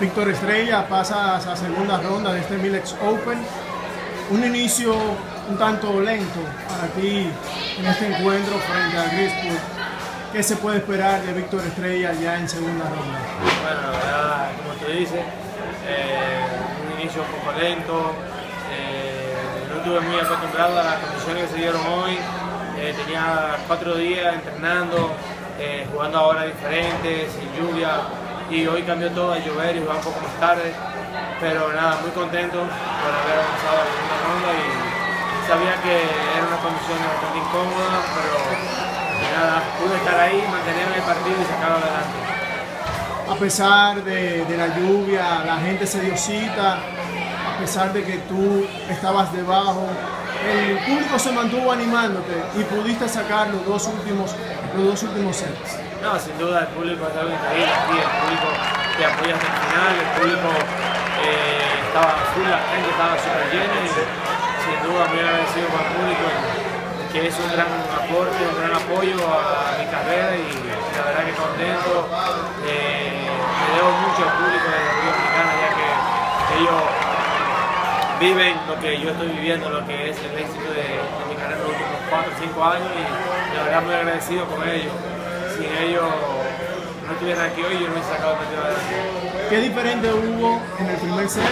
Víctor Estrella pasa a segunda ronda de este Milex Open. Un inicio un tanto lento para ti en este encuentro frente a Grisport. ¿Qué se puede esperar de Víctor Estrella ya en segunda ronda? Bueno, la verdad, como tú dices, eh, un inicio un poco lento. Eh, no estuve muy acostumbrado a las condiciones que se dieron hoy. Eh, tenía cuatro días entrenando, jugando a horas diferentes, sin lluvia y hoy cambió todo a llover y jugar un poco más tarde. Pero nada, muy contento por haber avanzado a la segunda ronda y sabía que era una condición bastante incómoda, pero nada, pude estar ahí, mantenerme el partido y sacarlo adelante. A pesar de, de, la lluvia, la gente se dio cita, a pesar de que tú estabas debajo, el público se mantuvo animándote y pudiste sacar los dos últimos, los dos últimos sets. No, sin duda el público es algo aquí, el público te apoya hasta el final, el público eh, estaba full, la gente estaba súper llena y sin duda muy agradecido con el público que es un gran aporte, un gran apoyo a, mi carrera y la verdad que contento. Eh, me debo mucho al público de la República Dominicana ya que ellos viven lo que yo estoy viviendo, lo que es el éxito de, mi carrera en los últimos 4 o 5 años y la verdad muy agradecido con ellos sin ellos no estuvieran aquí hoy, yo no hubiese sacado el partido adelante. ¿Qué diferente hubo en el primer set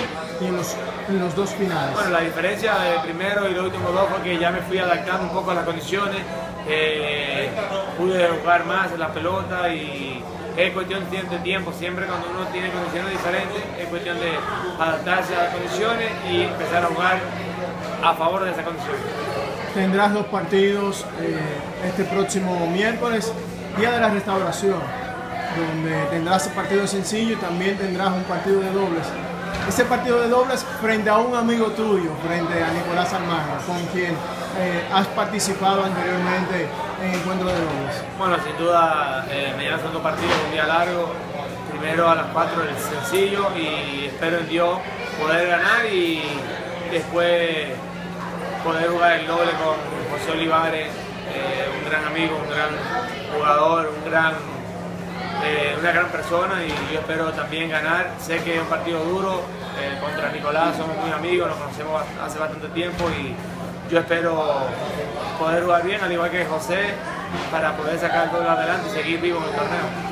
y en los, en los dos finales? Bueno, la diferencia del primero y los últimos dos fue que ya me fui adaptando un poco a las condiciones, eh, pude jugar más en la pelota y es cuestión de tiempo, siempre cuando uno tiene condiciones diferentes, es cuestión de adaptarse a las condiciones y empezar a jugar a favor de esas condiciones. Tendrás dos partidos eh, este próximo miércoles Día de la Restauración, donde tendrás un partido sencillo y también tendrás un partido de dobles. Ese partido de dobles frente a un amigo tuyo, frente a Nicolás Almagro, con quien eh, has participado anteriormente en encuentro de dobles. Bueno, sin duda, eh, lleva segundo partido, un día largo. Primero a las 4 el sencillo y espero en Dios poder ganar y después poder jugar el doble con José Olivares eh, un gran amigo, un gran jugador, un gran, eh, una gran persona y yo espero también ganar. Sé que es un partido duro eh, contra Nicolás, somos muy amigos, nos conocemos hace bastante tiempo y yo espero poder jugar bien, al igual que José, para poder sacar todo adelante y seguir vivo en el torneo.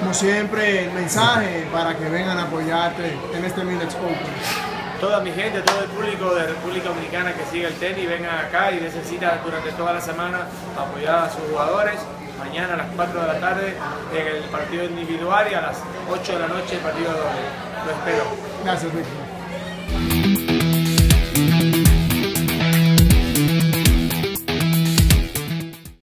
Como siempre, el mensaje para que vengan a apoyarte en este Minex Open toda mi gente, todo el público de República Dominicana que sigue el tenis, vengan acá y necesita durante toda la semana apoyar a sus jugadores. Mañana a las 4 de la tarde en el partido individual y a las 8 de la noche el partido doble. Lo espero. Gracias, Víctor.